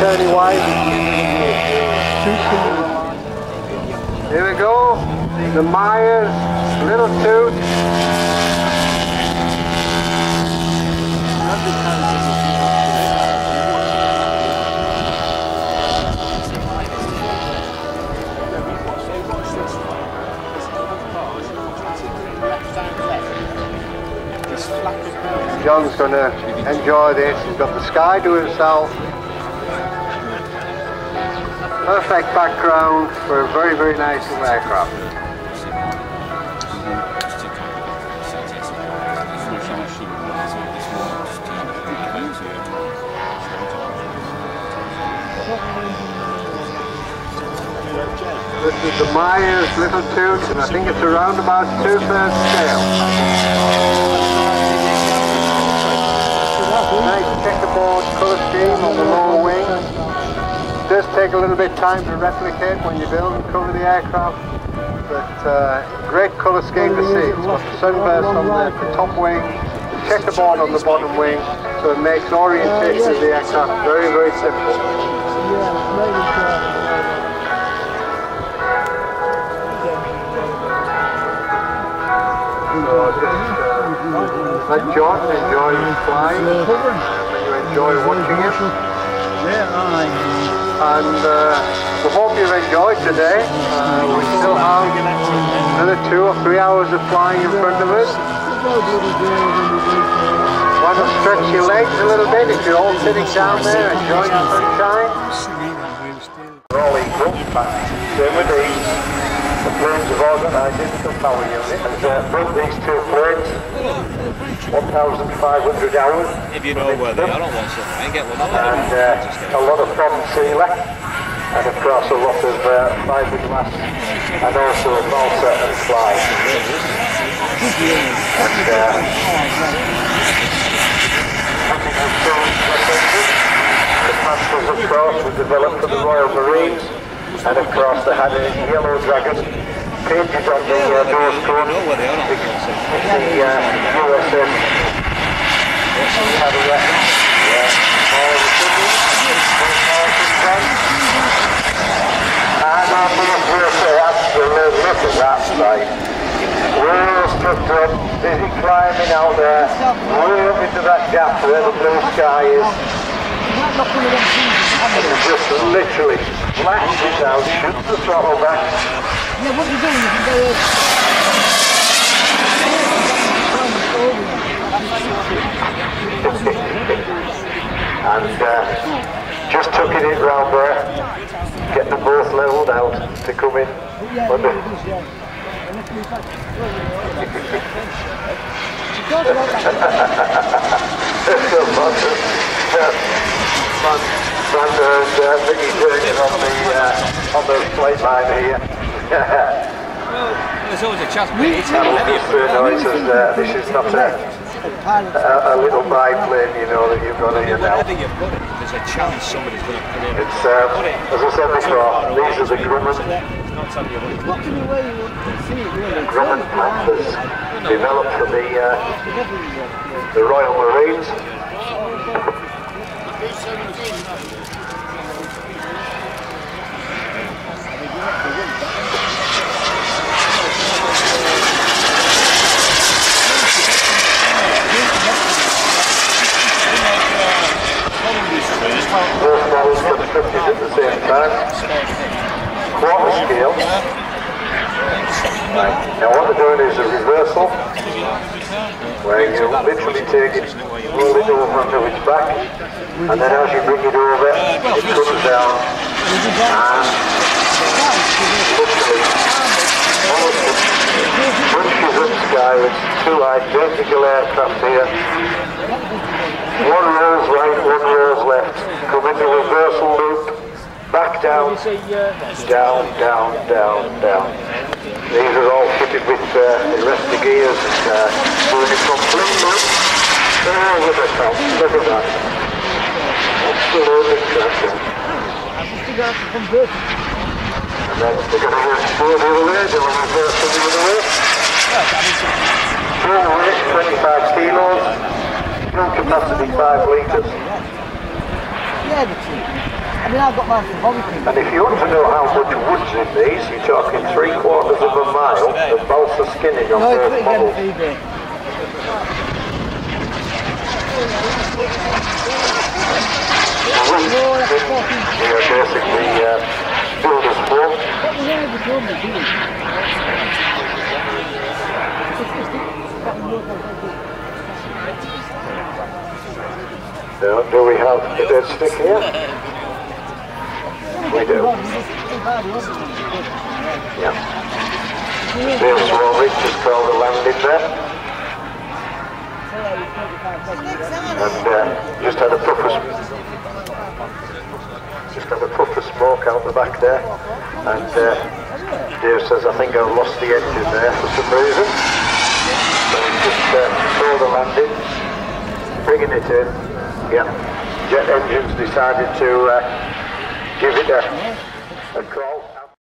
turning wide. Here we go. The Meyers, little toot. John's going to enjoy this. He's got the sky to himself. Perfect background for a very, very nice little aircraft. This is the Meyers Little Toot, and I think it's around about two-thirds scale. Nice checkerboard colour scheme on the lower does take a little bit of time to replicate when you build and cover the aircraft, but uh, great colour scheme to see. It's got the sunburst on the, the top wing, the checkerboard on the bottom wing, so it makes orientation of the aircraft very, very simple. Let John enjoy flying. You enjoy watching it. And uh, we hope you've enjoyed today. Uh, we still have another two or three hours of flying in front of us. Want to stretch your legs a little bit if you're all sitting down there enjoying the sunshine? We're all equal. Same with these. The planes have all got identical power unit and uh, these two planes 1,500 hours. If you know where they are on one side, get one of them. And uh, a lot of foam sealer and of course a lot of uh, fiberglass and also a balsa and fly. And uh, the Panthers of course were developed for the Royal Marines and of course they had a yellow dragon painted on the uh, It's the uh, USS Cadillac. Yeah. All the city. And going to say absolutely look at that sight. Real busy climbing out there, way up into that gap where the blue sky is. And just literally lashes it out, shoots the throttle back. Yeah, what you doing? You can go uh, and uh, just tucking it round there, getting them both levelled out to come in. But the, Man, man, and uh, Mickey Jurgen on the uh, on the plate line here. There's always a chance, but it's That'll heavy. just uh, noise as uh, this is not a, a, a little biplane, you know, that you've got here now. Wherever you put it, there's a chance somebody's going to put it. It's, uh, as I said before, these are the Grumman, It's not something you want to Look in the way you want to see it, really. Grumman Panthers developed for the, uh, the Royal Marines. Both models constructed at the same time. Quarter scale. Right. Now what they're doing is a reversal, where you literally take it, roll it over onto its back, and then as you bring it over, it comes down, and literally punches up sky with two identical aircraft here. One rolls right, one rolls left. Come into reversal loop, back down, down, down, down, down. These are all fitted with uh, gears uh, doing a complete loop. Oh, look at that, look at that. Absolutely cracking. And then they're going to go the other way, they'll reverse the other. Full weight, 25 kilos. Fuel capacity 5 litres. they're the cheap. I mean, I've got from Hobby And if you want to know how much wood's in these, you're talking three quarters of a mile of balsa skinning on No, it's both pretty good models. for eBay. No, fucking... They are basically uh, builder's foam. What the hell have you done with these? It's just the fucking look of it. Now, do we have a dead stick here? We do. Yeah. There's Warwick, just called the landing there. And uh, just had a puff of just had a puff of smoke out the back there. And uh, Dave says, I think I've lost the engine there for some reason. So just uh, saw the landing, bringing it in. Yeah, jet engines decided to uh, give it a, a crawl.